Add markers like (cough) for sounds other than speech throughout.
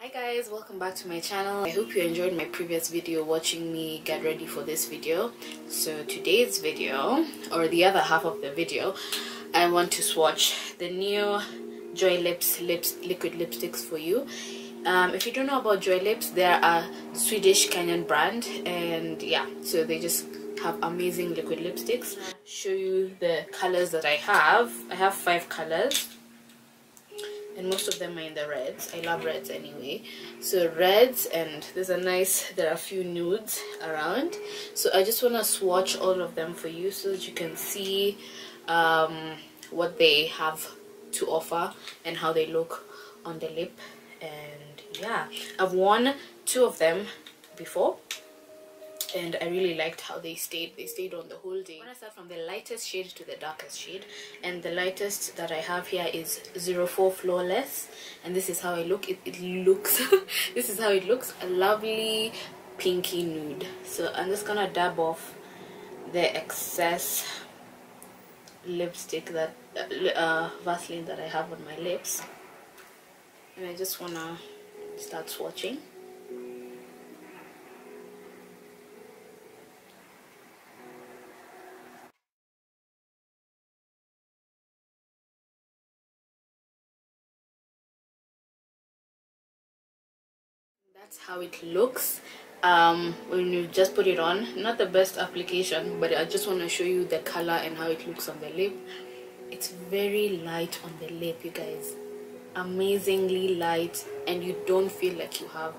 hi guys welcome back to my channel. I hope you enjoyed my previous video watching me get ready for this video. So today's video or the other half of the video i want to swatch the new joy lips lips liquid lipsticks for you. Um, if you don't know about joy lips they're a swedish kenyan brand and yeah so they just have amazing liquid lipsticks. Show you the colors that i have. I have five colors and most of them are in the reds. I love reds anyway. So reds and there's a nice there are a few nudes around. So i just want to swatch all of them for you so that you can see um, what they have to offer and how they look on the lip. And yeah i've worn two of them before and I really liked how they stayed. They stayed on the whole day. I'm gonna start from the lightest shade to the darkest shade. And the lightest that I have here is 04 Flawless. And this is how I look. It, it looks (laughs) this is how it looks. A lovely pinky nude. So I'm just gonna dab off the excess lipstick that uh, Vaseline that I have on my lips. And I just wanna start swatching that's how it looks um, when you just put it on. Not the best application but I just want to show you the color and how it looks on the lip. It's very light on the lip you guys. Amazingly light and you don't feel like you have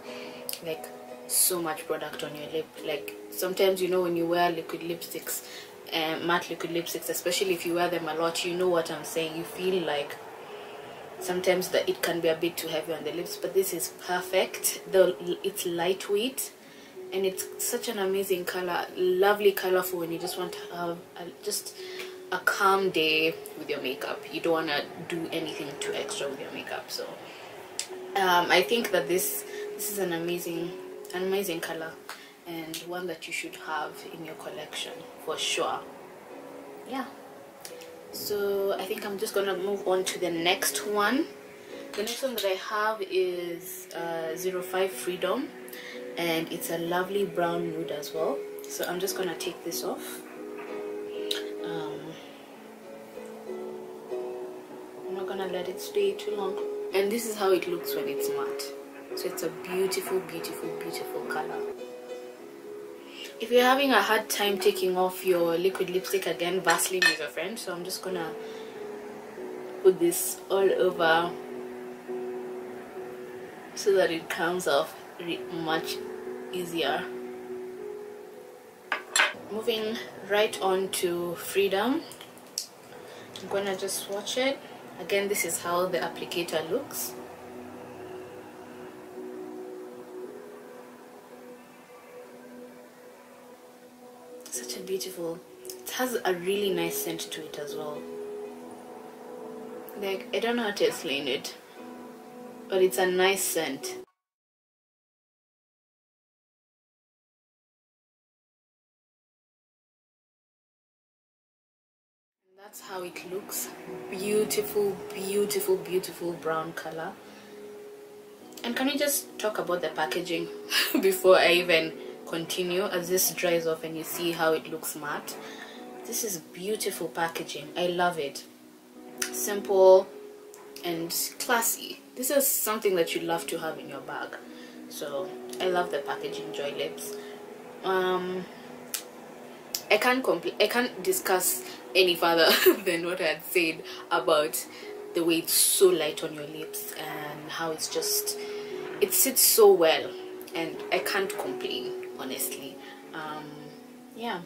like so much product on your lip. Like sometimes you know when you wear liquid lipsticks uh, matte liquid lipsticks especially if you wear them a lot you know what I'm saying. You feel like sometimes that it can be a bit too heavy on the lips but this is perfect. The it's lightweight and it's such an amazing color lovely color for when you just want to have a, just a calm day with your makeup. You don't want to do anything too extra with your makeup so um, I think that this this is an amazing an amazing color and one that you should have in your collection for sure. Yeah so I think I'm just gonna move on to the next one. The next one that I have is uh, 05 Freedom and it's a lovely brown nude as well. So I'm just gonna take this off. Um, I'm not gonna let it stay too long. And this is how it looks when it's matte. So it's a beautiful beautiful beautiful color if you're having a hard time taking off your liquid lipstick again Vaseline is your friend so I'm just gonna put this all over so that it comes off much easier. Moving right on to freedom. I'm gonna just swatch it. Again this is how the applicator looks beautiful. It has a really nice scent to it as well. Like I don't know how to explain it but it's a nice scent. That's how it looks. Beautiful beautiful beautiful brown color. And can we just talk about the packaging (laughs) before I even continue as this dries off and you see how it looks matte. This is beautiful packaging. I love it. Simple and classy. This is something that you love to have in your bag. So I love the packaging Joy Lips. Um I can't complete I can't discuss any further (laughs) than what I had said about the way it's so light on your lips and how it's just it sits so well and I can't complain honestly. Um, yeah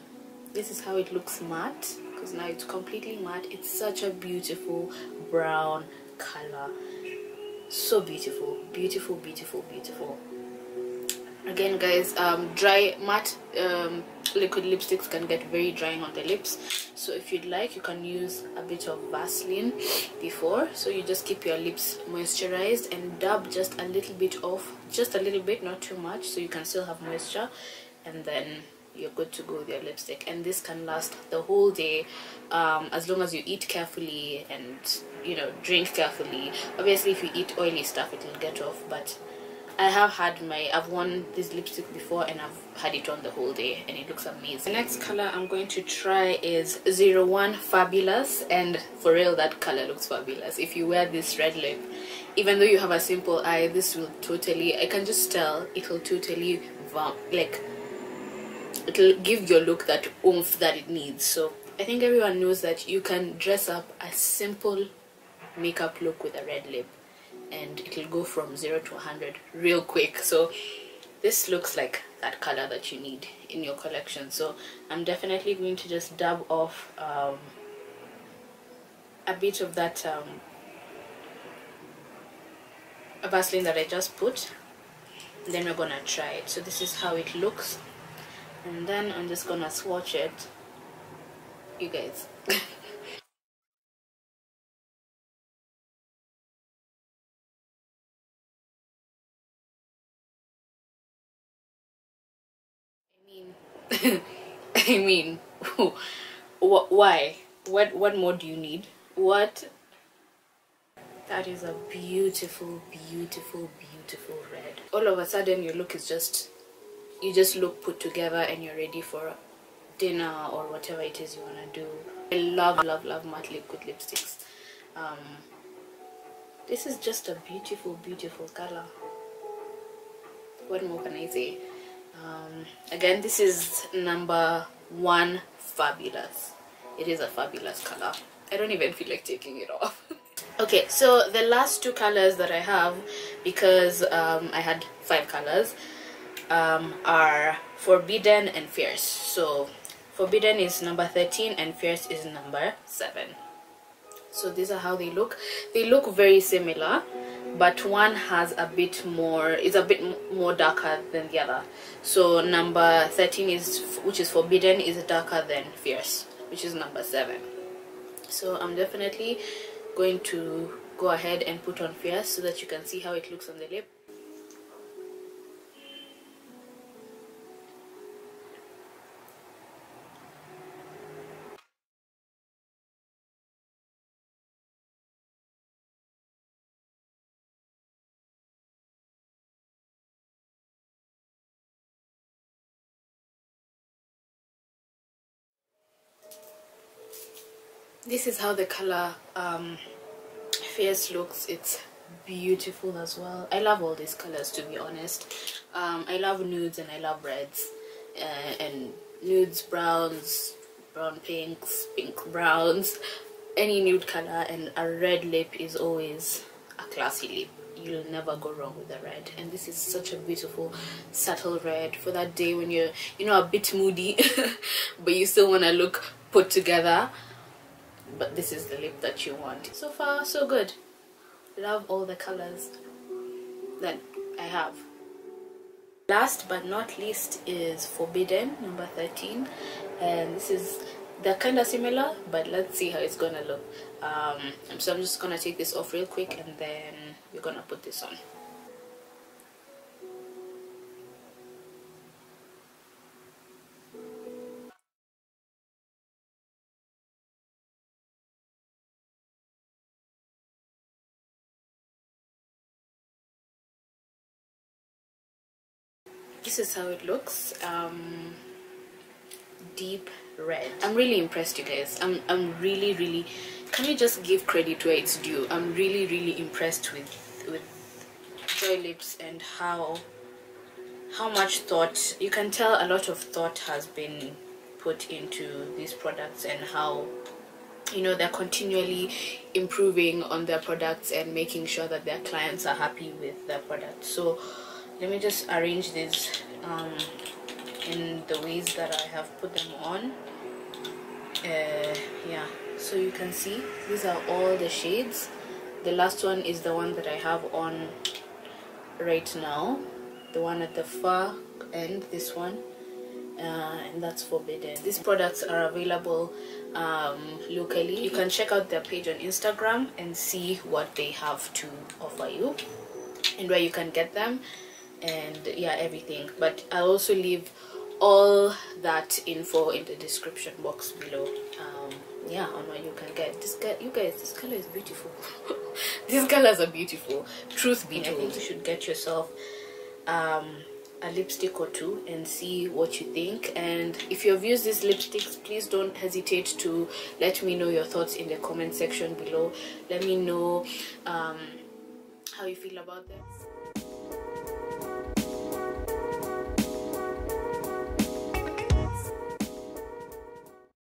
this is how it looks matte because now it's completely matte. It's such a beautiful brown color. So beautiful beautiful beautiful beautiful again guys um, dry matte um, liquid lipsticks can get very drying on the lips. So if you'd like you can use a bit of Vaseline before. So you just keep your lips moisturized and dab just a little bit off just a little bit not too much so you can still have moisture and then you're good to go with your lipstick. And this can last the whole day um, as long as you eat carefully and you know drink carefully. Obviously if you eat oily stuff it will get off but I have had my I've worn this lipstick before and I've had it on the whole day and it looks amazing. The next color I'm going to try is 01 Fabulous and for real that color looks fabulous. If you wear this red lip, even though you have a simple eye, this will totally I can just tell it will totally like it'll give your look that oomph that it needs. So I think everyone knows that you can dress up a simple makeup look with a red lip and it'll go from 0 to 100 real quick. So this looks like that color that you need in your collection. So I'm definitely going to just dab off um, a bit of that um, Vaseline that I just put. Then we're gonna try it. So this is how it looks. And then I'm just gonna swatch it. You guys (laughs) (laughs) I mean, why? What what more do you need? What? That is a beautiful, beautiful, beautiful red. All of a sudden, your look is just, you just look put together and you're ready for dinner or whatever it is you want to do. I love, love, love matte liquid lipsticks. Um, this is just a beautiful, beautiful color. What more can I say? um, again this is number one fabulous. It is a fabulous color. I don't even feel like taking it off. (laughs) Okay so the last two colors that I have because um, I had five colors um, are forbidden and fierce. So forbidden is number 13 and fierce is number 7 so these are how they look. They look very similar but one has a bit more is a bit more darker than the other. So number 13 is which is forbidden is darker than fierce which is number 7 so i'm definitely going to go ahead and put on fierce so that you can see how it looks on the lip this is how the color um, fierce looks. It's beautiful as well. I love all these colors to be honest. Um, i love nudes and i love reds. Uh, and nudes browns brown pinks pink browns. Any nude color and a red lip is always a classy lip. You'll never go wrong with a red. And this is such a beautiful subtle red for that day when you're you know a bit moody (laughs) but you still want to look put together but this is the lip that you want. So far so good. Love all the colors that I have. Last but not least is forbidden number 13 and this is they're kind of similar but let's see how it's gonna look. Um, so I'm just gonna take this off real quick and then we're gonna put this on this is how it looks um, deep red. I'm really impressed you guys. I'm i'm really really can we just give credit where it's due? I'm really really impressed with with joy lips and how how much thought you can tell a lot of thought has been put into these products and how you know they're continually improving on their products and making sure that their clients are happy with their products. So let me just arrange these um, in the ways that I have put them on. Uh, yeah. So you can see these are all the shades. The last one is the one that I have on right now. The one at the far end this one. Uh, and that's forbidden these products are available um, locally. You can check out their page on Instagram and see what they have to offer you and where you can get them and yeah everything. But I'll also leave all that info in the description box below. Um, yeah on what you can get this guy you guys this color is beautiful. (laughs) These colors are beautiful. Truth be told i think you should get yourself um, a lipstick or two and see what you think. And if you've used these lipsticks please don't hesitate to let me know your thoughts in the comment section below. Let me know um, how you feel about them